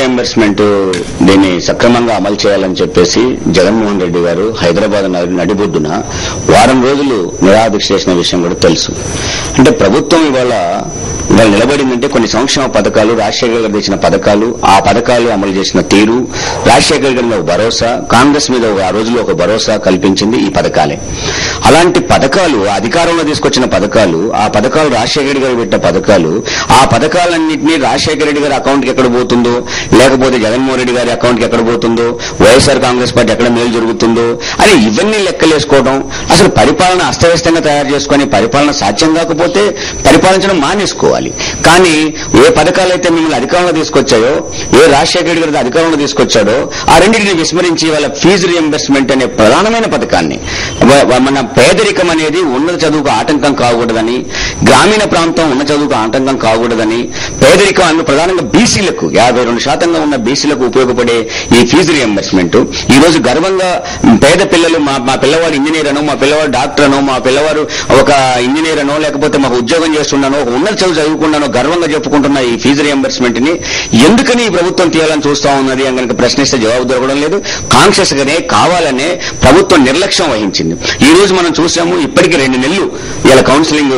Reimbursement దీన్ని సక్రమంగా అమలు చేయాలని చెప్పేసి జగన్మోహన్ రెడ్డి గారు హైదరాబాద్ నడిబొడ్డున వారం రోజులు నిరాదీక్ష చేసిన విషయం కూడా తెలుసు. అంటే ప్రభుత్వం ఇవాళ ఇవాళ నిలబడిందంటే కొన్ని సంక్షేమ పథకాలు రాజశేఖర్ గారు తెచ్చిన పథకాలు ఆ పథకాలు అమలు చేసిన తీరు రాజశేఖర్ గారి ఒక భరోసా కాంగ్రెస్ మీద ఒక ఆ రోజుల్లో ఒక భరోసా కల్పించింది ఈ పథకాలే. అలాంటి పథకాలు అధికారంలో తీసుకొచ్చిన పథకాలు ఆ పథకాలు రాజశేఖర రెడ్డి గారు పెట్టిన పథకాలు ఆ పథకాలన్నింటినీ రాజశేఖర రెడ్డి గారి అకౌంట్కి ఎక్కడ పోతుందో లేకపోతే జగన్మోహన్ రెడ్డి గారి అకౌంట్కి ఎక్కడ పోతుందో వైఎస్ఆర్ కాంగ్రెస్ పార్టీ ఎక్కడ మేలు జరుగుతుందో అని ఇవన్నీ లెక్కలేసుకోవడం అసలు పరిపాలన అస్తవ్యస్తంగా తయారు చేసుకొని పరిపాలన సాధ్యం కాకపోతే పరిపాలించడం మానేసుకోవాలి. కానీ ఏ పథకాలు అయితే మిమ్మల్ని అధికారంలో తీసుకొచ్చాయో ఏ రాజశేఖర రెడ్డి గారి అధికారంలో తీసుకొచ్చాడో ఆ రెండింటిని విస్మరించి వాళ్ళ ఫీజు రియంబర్స్మెంట్ అనే ప్రధానమైన పథకాన్ని. మన పేదరికం అనేది ఉన్నత చదువుకు ఆటంకం కాకూడదని గ్రామీణ ప్రాంతం ఉన్న చదువుకు ఆటంకం కాకూడదని పేదరికం అన్న ప్రధానంగా బీసీలకు యాభై రెండు శాతంగా ఉన్న బీసీలకు ఉపయోగపడే ఈ ఫీజు రియంబర్స్మెంట్ ఈ రోజు గర్వంగా పేద పిల్లలు మా మా పిల్లవాడు ఇంజనీర్ అనో మా పిల్లవాడు డాక్టర్ అనో మా పిల్లవాడు ఒక ఇంజనీర్ అనో లేకపోతే మాకు ఉద్యోగం చేస్తున్నానో ఒక ఉన్నత చదువు చదువుకున్నానో గర్వంగా చెప్పుకుంటున్న ఈ ఫీజు రియంబర్స్మెంట్ని ఎందుకని ఈ ప్రభుత్వం తీయాలని చూస్తా ఉన్నది అని కనుక ప్రశ్నిస్తే జవాబు దొరకడం లేదు. కాన్షియస్ గానే కావాలనే ప్రభుత్వం నిర్లక్ష్యం వహించింది. ఈ రోజు మనం చూసాము ఇప్పటికి రెండు నెలలు ఇలా కౌన్సిలింగ్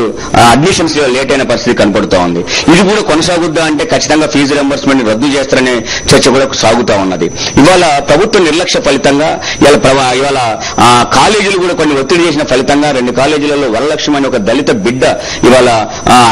అడ్మిషన్స్లో లేట్ అయిన పరిస్థితి కనపడుతూ ఉంది. ఇది కూడా కొనసాగుద్దా అంటే ఖచ్చితంగా ఫీజు రెంబర్స్మెంట్ రద్దు చేస్తారనే చర్చ కూడా సాగుతా ఉన్నది. ఇవాళ ప్రభుత్వ నిర్లక్ష్య ఫలితంగా ఇవాళ ఇవాళ కాలేజీలు కూడా కొన్ని ఒత్తిడి చేసిన ఫలితంగా రెండు కాలేజీలలో వరలక్ష్మి అనే ఒక దళిత బిడ్డ ఇవాళ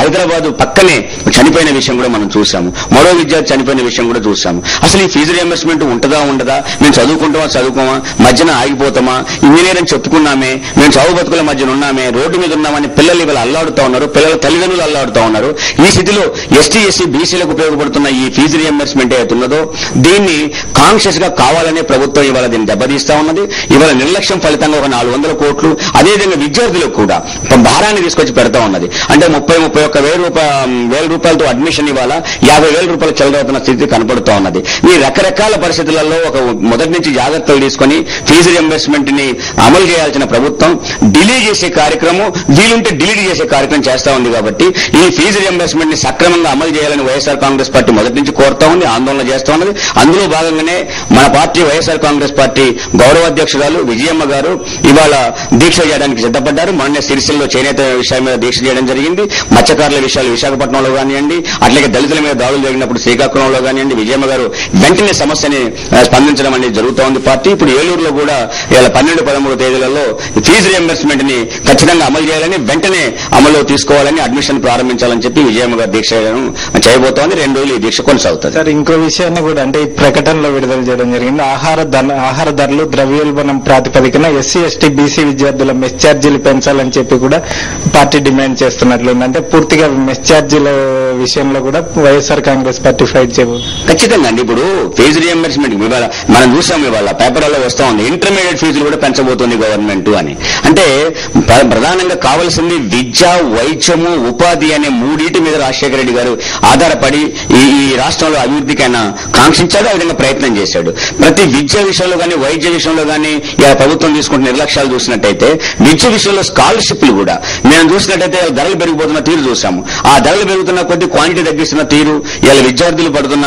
హైదరాబాద్ పక్కనే చనిపోయిన విషయం కూడా మనం చూసాము మరో విద్యార్థి చనిపోయిన విషయం కూడా చూసాము అసలు ఈ ఫీజు రియంబర్స్మెంట్ ఉంటుందా ఉండదా? మేము చదువుకుంటామా చదువుకోమా? మధ్యన ఆగిపోతామా? ఇంజనీర్ అని చెప్పుకున్నామే. మేము చదువు బతుకుల మధ్యన ఉన్నామే. రోడ్డు మీద ఉన్నామని పిల్లలు ఇవాళ అల్లాడుతా ఉన్నారు. పిల్లల తల్లిదండ్రులు అల్లాడుతూ ఉన్నారు. ఈ స్థితిలో ఎస్టీ ఎస్సీ బీసీలకు ఉపయోగపడుతున్న ఈ ఫీజు రియంబర్స్మెంట్ ఏదైతే దీన్ని కాన్షియస్గా కావాలనే ప్రభుత్వం ఇవాళ దీన్ని దెబ్బతీస్తా ఉన్నది. ఇవాళ నిర్లక్ష్యం ఫలితంగా ఒక నాలుగు వందల కోట్లు అదేవిధంగా విద్యార్థులకు కూడా భారాన్ని తీసుకొచ్చి పెడతా ఉన్నది. అంటే ముప్పై ముప్పై ఒక్క వేల వేల రూపాయలతో అడ్మిషన్ ఇవాళ యాభై వేల రూపాయలు చెలరవుతున్న స్థితి కనపడుతూ ఉన్నది. ఈ రకరకాల పరిస్థితులలో ఒక మొదటి నుంచి జాగ్రత్తలు తీసుకొని ఫీజు రియంబర్స్మెంట్ని అమలు చేయాల్సిన ప్రభుత్వం డిలే చేసే కార్యక్రమం వీలుంటే డిలీట్ చేసే కార్యక్రమం చేస్తా ఉంది కాబట్టి ఈ ఫీజు రియంబర్స్మెంట్ని సక్రమంగా అమలు చేయాలని వైఎస్ఆర్ కాంగ్రెస్ పార్టీ మొదటి నుంచి కోరుతా ఉంది ఆందోళన చేస్తా ఉన్నది. అందులో భాగంగానే మన పార్టీ వైఎస్ఆర్ కాంగ్రెస్ పార్టీ గౌరవ అధ్యక్షురాలు విజయమ్మ గారు ఇవాళ దీక్ష చేయడానికి సిద్ధపడ్డారు. మొన్న సిరిసిల్లో చేనేత విషయం మీద దీక్ష చేయడం జరిగింది. మత్స్యకారుల విషయాలు విశాఖపట్నంలో కానివ్వండి అట్లాగే దళితుల మీద దాడులు జరిగినప్పుడు శ్రీకాకుళంలో కానివ్వండి విజయమ్మ గారు వెంటనే సమస్యని స్పందించడం అనేది జరుగుతూ ఉంది పార్టీ. ఇప్పుడు ఏలూరులో కూడా ఇలా పన్నెండు పదమూడు తేదీలలో ఫీజు రియంబర్స్మెంట్ని ఖచ్చితంగా అమలు చేయాలని వెంటనే అమలు తీసుకోవాలని అడ్మిషన్ ప్రారంభించాలని చెప్పి విజయమ్మ గారు దీక్ష చేయబోతోంది. రెండు రోజులు ఈ దీక్ష కొనసాగుతుంది. సార్ ఇంకో విషయాన్ని కూడా అంటే ఈ ప్రకటనలో విడుదల చేయడం జరిగింది. ఆహార ధర ఆహార ధరలు ద్రవ్యోల్బణం ప్రాతిపదికన S C S T B C విద్యార్థుల మెస్ ఛార్జీలు పెంచాలని చెప్పి కూడా పార్టీ డిమాండ్ చేస్తున్నట్లు. అంటే పూర్తిగా మెస్ ఛార్జీల విషయంలో కూడా వైఎస్ఆర్ కాంగ్రెస్ పార్టీ ఫైట్ చేయబోతుంది ఖచ్చితంగా అండి. ఇప్పుడు ఫీజు రియంబర్స్మెంట్ ఇవాళ మనం చూసాం ఇవాళ పేపర్లలో వస్తా ఉంది. ఇంటర్మీడియట్ ఫీజులు కూడా పెంచబోతుంది గవర్నమెంట్ అని. అంటే ప్ర- ప్రధానంగా కావాల్సింది విద్య వైద్యము ఉపాధి అనే మూడింటి మీద రాజశేఖర రెడ్డి గారు ఆధారపడి ఈ ఈ రాష్ట్రంలో అభివృద్ధికి ఆయన కాంక్షించాడు ఆ విధంగా ప్రయత్నం చేశాడు. ప్రతి విద్య విషయంలో కానీ వైద్య విషయంలో కానీ ఇలా ప్రభుత్వం తీసుకుంటున్న నిర్లక్ష్యాలు చూసినట్టయితే విద్య విషయంలో స్కాలర్షిప్లు కూడా మేము చూసినట్టయితే ధరలు పెరిగిపోతున్న తీరు చూసాము ఆ ధరలు పెరుగుతున్న కొద్ది క్వాంటిటీ తగ్గిస్తున్న తీరు ఇలా విద్యార్థులు పడుతున్న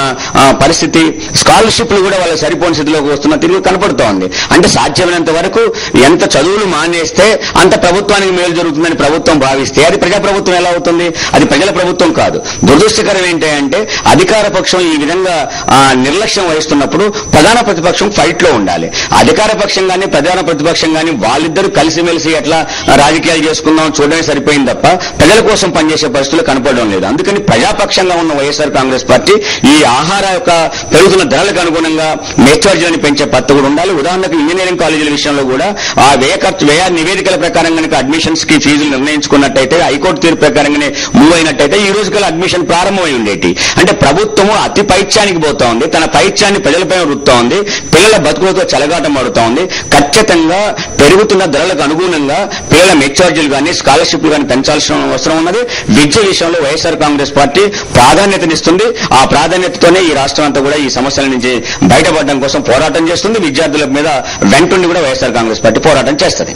పరిస్థితి స్కాలర్షిప్లు కూడా వాళ్ళ సరిపోని స్థితిలోకి వస్తున్న తీరు కనపడుతోంది అంటే సాధ్యమైనంత వరకు ఎంత చదువులు మానేస్తే అంత ప్రభుత్వానికి మేలు జరుగుతుందని ప్రభుత్వం భావిస్తే అది ప్రజాప్రభుత్వం ఎలా అవుతుంది? అది ప్రజల ప్రభుత్వం కాదు. దురదృష్టకరం ఏంటంటే అధికార పక్షం ఈ విధంగా ఆ, నిర్లక్ష్యం వహిస్తున్నప్పుడు ప్రధాన ప్రతిపక్షం ఫైట్లో ఉండాలి. అధికార పక్షం కానీ ప్రధాన ప్రతిపక్షం కానీ వాళ్ళిద్దరూ కలిసిమెలిసి ఎట్లా రాజకీయాలు చేసుకుందాం చూడడమే సరిపోయింది తప్ప ప్రజల కోసం పనిచేసే పరిస్థితులు కనపడడం లేదు. అందుకని ప్రజాపక్షంగా ఉన్న వైఎస్ఆర్ కాంగ్రెస్ పార్టీ ఈ ఆహార యొక్క పెరుగుతున్న ధరలకు అనుగుణంగా మెచ్చార్జీలను పెంచే పత్తు కూడా ఉండాలి. ఉదాహరణకు ఇంజనీరింగ్ కాలేజీల విషయంలో కూడా ఆ వ్యయ ఖర్చు వ్యయ నివేదికల ప్రకారం కనుక అడ్మిషన్స్కి ఫీజులు నిర్ణయించుకున్నట్టయితే హైకోర్టు తీర్పు ప్రకారంగానే మూవ్ అయినట్టయితే ఈ రోజు కల్లా అడ్మిషన్ ప్రారంభమై ఉండేటి. అంటే ప్రభుత్వము అతి పైత్యానికి పోతా ఉంది. తన పైత్యాన్ని ప్రజలపై రుత్తా ఉంది. పిల్లల బతుకులతో చలగాటం పడుతా ఉంది. ఖచ్చితంగా పెరుగుతున్న ధరలకు అనుగుణంగా పిల్లల మెచ్చార్జీలు కానీ స్కాలర్షిప్ స్కాలర్షిప్లు కానీ పెంచాల్సిన అవసరం ఉన్నది. విద్య విషయంలో వైఎస్ఆర్ కాంగ్రెస్ పార్టీ ప్రాధాన్యతనిస్తుంది. ఆ ప్రాధాన్యతతోనే ఈ రాష్ట్రం అంతా కూడా ఈ సమస్యల నుంచి బయటపడడం కోసం పోరాటం చేస్తుంది. విద్యార్థుల మీద వెంటుండి కూడా వైఎస్ఆర్ కాంగ్రెస్ పార్టీ పోరాటం చేస్తుంది.